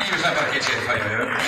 第三，感谢发言人。